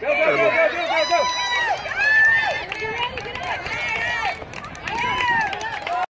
Deu, deu, deu, deu, deu, deu.